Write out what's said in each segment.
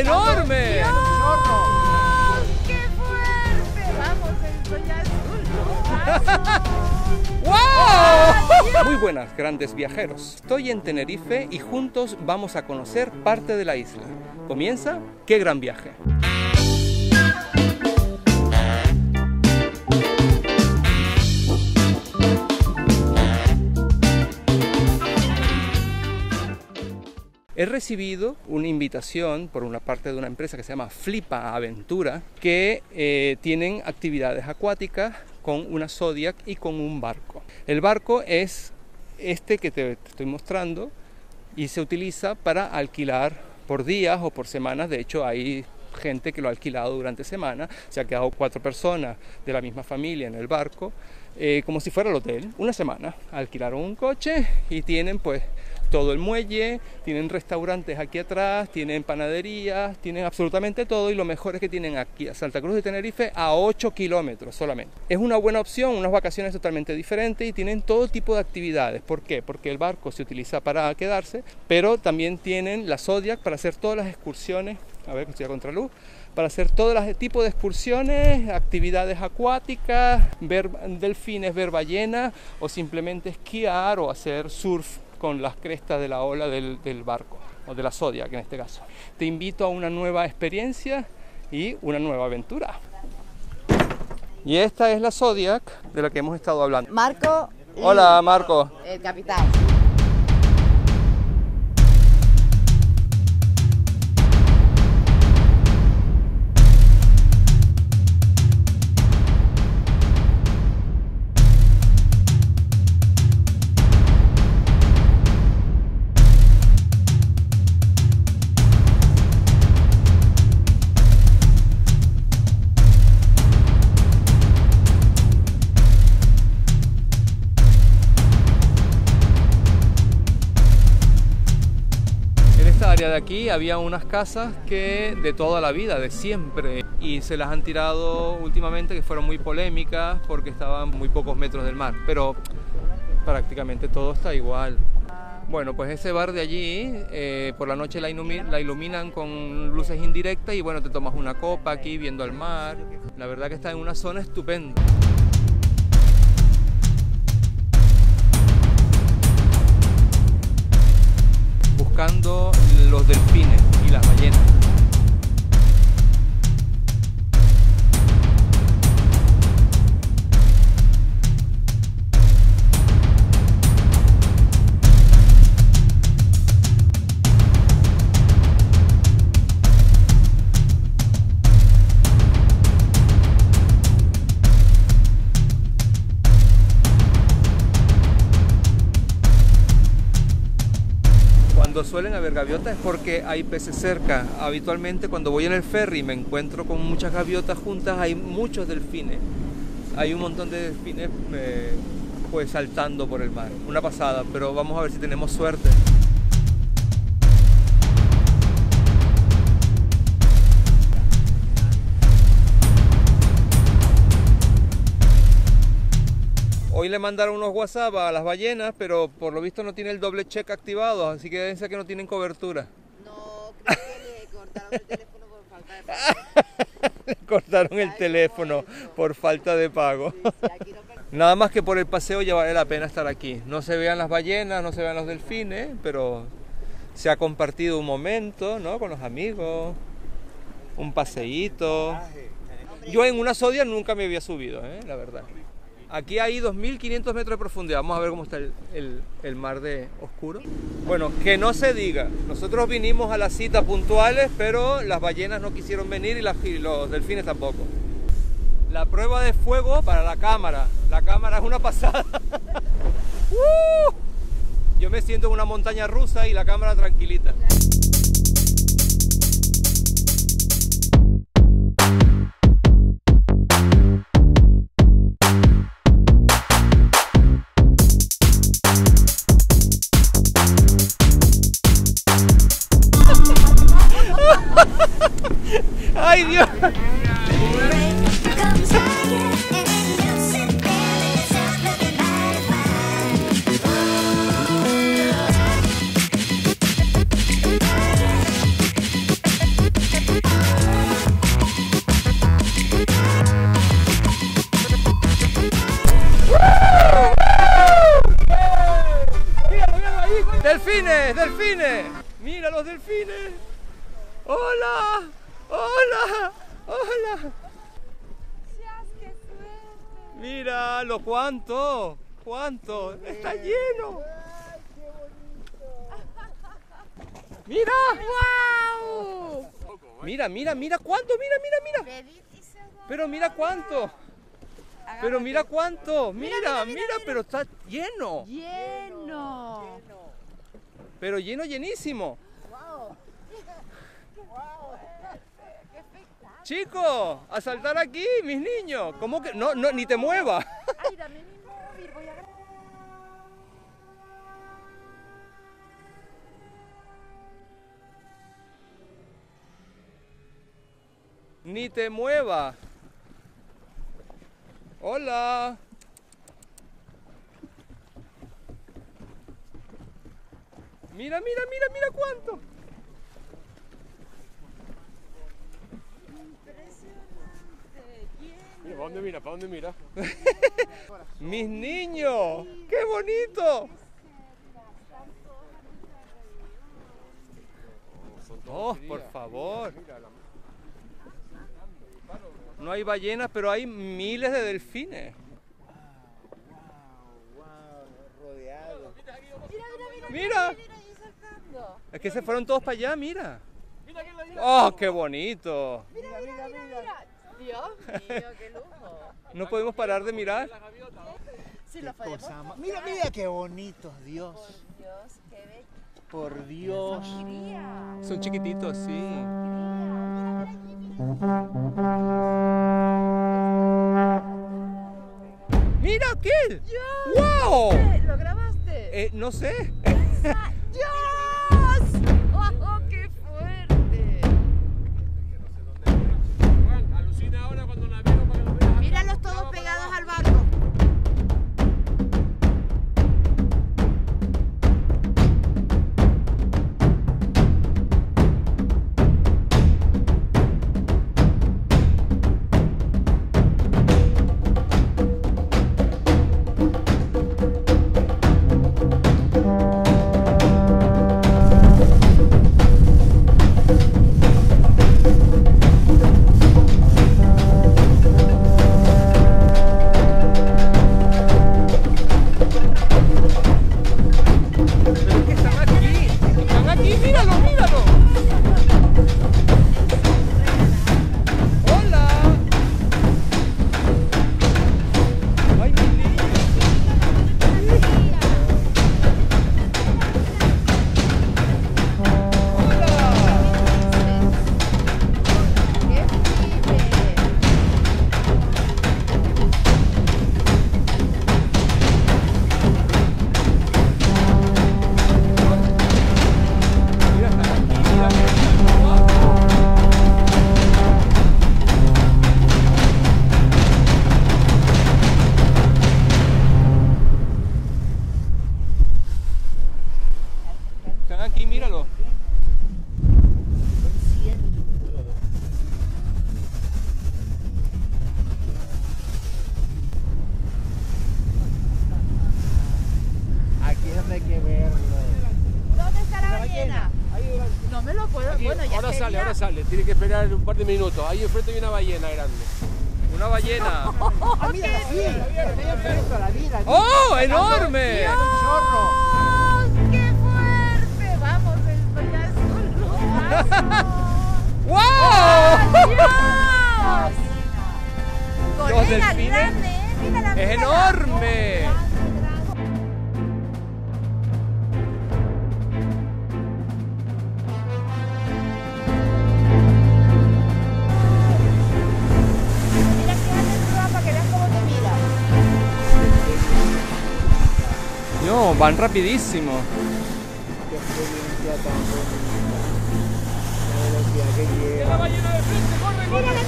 enorme! ¡Dios! ¡Qué fuerte! Vamos, ya es un ¡Wow! Muy buenas, grandes viajeros. Estoy en Tenerife y juntos vamos a conocer parte de la isla. Comienza ¡Qué gran viaje! He recibido una invitación por una parte de una empresa que se llama Flipa Aventura, que eh, tienen actividades acuáticas con una Zodiac y con un barco. El barco es este que te, te estoy mostrando y se utiliza para alquilar por días o por semanas. De hecho, hay gente que lo ha alquilado durante semana. Se ha quedado cuatro personas de la misma familia en el barco, eh, como si fuera el hotel. Una semana alquilaron un coche y tienen pues todo el muelle, tienen restaurantes aquí atrás, tienen panaderías, tienen absolutamente todo y lo mejor es que tienen aquí a Santa Cruz de Tenerife a 8 kilómetros solamente. Es una buena opción, unas vacaciones totalmente diferentes y tienen todo tipo de actividades. ¿Por qué? Porque el barco se utiliza para quedarse, pero también tienen la Zodiac para hacer todas las excursiones, a ver que estoy a contraluz, para hacer todo los tipos de excursiones, actividades acuáticas, ver delfines, ver ballenas o simplemente esquiar o hacer surf con las crestas de la ola del, del barco, o de la Zodiac en este caso. Te invito a una nueva experiencia y una nueva aventura. Y esta es la Zodiac de la que hemos estado hablando. Marco. Hola, Marco. El capitán. Aquí había unas casas que de toda la vida, de siempre, y se las han tirado últimamente que fueron muy polémicas porque estaban muy pocos metros del mar, pero prácticamente todo está igual. Bueno, pues ese bar de allí, eh, por la noche la, la iluminan con luces indirectas y bueno, te tomas una copa aquí viendo el mar. La verdad que está en una zona estupenda. Buscando los delfines y las ballenas. Suelen haber gaviotas es porque hay peces cerca. Habitualmente cuando voy en el ferry me encuentro con muchas gaviotas juntas, hay muchos delfines. Hay un montón de delfines eh, pues saltando por el mar. Una pasada, pero vamos a ver si tenemos suerte. Hoy le mandaron unos WhatsApp a las ballenas, pero por lo visto no tiene el doble check activado, así que deben ser que no tienen cobertura. No, creo que le cortaron el teléfono por falta de pago. Le cortaron el teléfono por falta de pago. Sí, aquí no per- Nada más que por el paseo ya vale la pena estar aquí. No se vean las ballenas, no se vean los delfines, pero se ha compartido un momento, ¿no? Con los amigos, un paseíto. Yo en una sodia nunca me había subido, ¿eh? La verdad. Aquí hay 2.500 metros de profundidad. Vamos a ver cómo está el, el- mar de oscuro. Bueno, que no se diga. Nosotros vinimos a la cita puntuales, pero las ballenas no quisieron venir y los delfines tampoco. La prueba de fuego para la cámara. La cámara es una pasada. ¡Uh! Yo me siento en una montaña rusa y la cámara tranquilita. Delfines! ¡Mira los delfines! ¡Hola! ¡Hola! ¡Hola! Mira lo cuánto, cuánto, está lleno. Mira, ¡Wow! mira, mira, mira cuánto, mira, mira, mira. Pero mira cuánto, pero mira cuánto, mira, mira, pero está lleno, Lleno. Pero lleno, llenísimo. Chicos, a saltar aquí, mis niños. ¿Cómo que? No, no, ni te muevas. Ay, dame mi móvil, voy a grabar. Ni te muevas. Hola. Mira, mira, mira, mira cuánto. Mira, ¿para dónde mira? ¿Para dónde mira? Mis niños. ¡Qué bonito! Oh, por favor. No hay ballenas, pero hay miles de delfines. rodeado. Mira, ahí saltando. Es que se fueron todos para allá, mira. Oh, qué bonito. Mira, mira, mira, mira. Dios mío, qué lujo. No podemos parar de mirar. Si lo podemos. Cosa Mira, mira qué bonitos, Dios. Dios, qué bello. Por Dios. Son chiquititos, sí. Mira aquel. ¡Wow! ¿Lo grabaste? Eh, no sé. Tiene que esperar un par de minutos. Ahí enfrente hay una ballena grande. Una ballena. Ah. ¡Oh, enorme!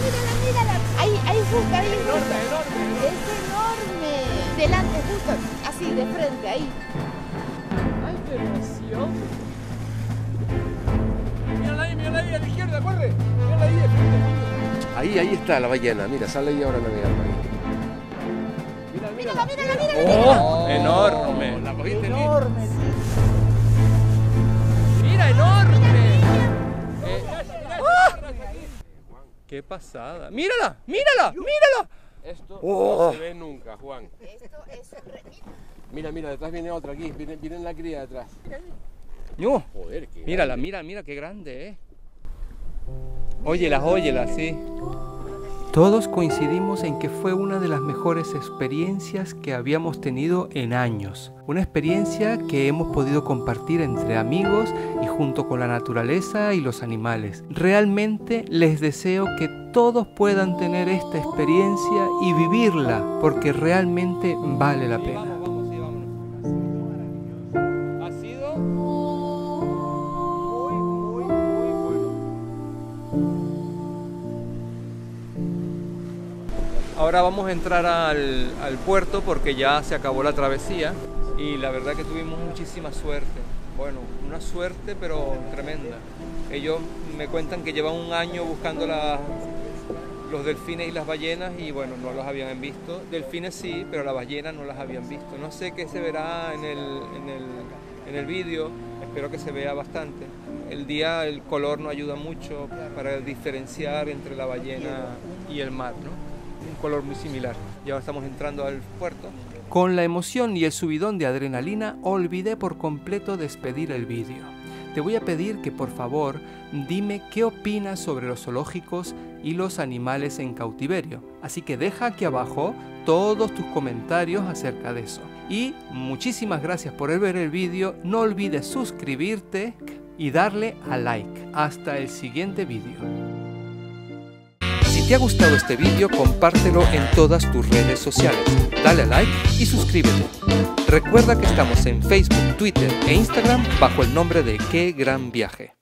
Mírala, mírala. Ahí, ahí justo, ahí justo. ¡Enorme, enorme! Es enorme. Delante, justo, así, de frente, ahí. ¡Ay, qué emoción! Mírala ahí, mírala ahí, a la izquierda, corre. Mírala ahí, de frente. Ahí, ahí está la ballena. Mira, sale ahí ahora navegando. ahí. Mira, Mírala, mírala, mírala. ¡Oh! Enorme. La cogiste. Enorme. sí. enorme! Eh, ¡ah! ¡Qué pasada! ¡Mírala! ¡Mírala! ¡Mírala! Esto Oh. no se ve nunca, Juan. Esto es... Mira, mira, detrás viene otra aquí. Viene, viene la cría detrás. ¡No! Joder, qué Mírala, grande. mira, mira qué grande, ¿eh? Óyelas, óyelas, sí. Todos coincidimos en que fue una de las mejores experiencias que habíamos tenido en años. Una experiencia que hemos podido compartir entre amigos y junto con la naturaleza y los animales. Realmente les deseo que todos puedan tener esta experiencia y vivirla porque realmente vale la pena. Ahora vamos a entrar al, puerto porque ya se acabó la travesía y la verdad que tuvimos muchísima suerte. Bueno, una suerte pero tremenda. Ellos me cuentan que llevan un año buscando los delfines y las ballenas y bueno, no los habían visto. Delfines sí, pero las ballenas no las habían visto. No sé qué se verá en el, en en el vídeo, espero que se vea bastante. El día el color no ayuda mucho para diferenciar entre la ballena y el mar, ¿no? Color muy similar. Ya estamos entrando al puerto. Con la emoción y el subidón de adrenalina, olvidé por completo despedir el vídeo. Te voy a pedir que por favor dime qué opinas sobre los zoológicos y los animales en cautiverio. Así que deja aquí abajo todos tus comentarios acerca de eso. Y muchísimas gracias por ver el vídeo. No olvides suscribirte y darle a like. Hasta el siguiente vídeo. Te ha gustado este vídeo, compártelo en todas tus redes sociales. Dale a like y suscríbete. Recuerda que estamos en Facebook, Twitter e Instagram bajo el nombre de Qué Gran Viaje.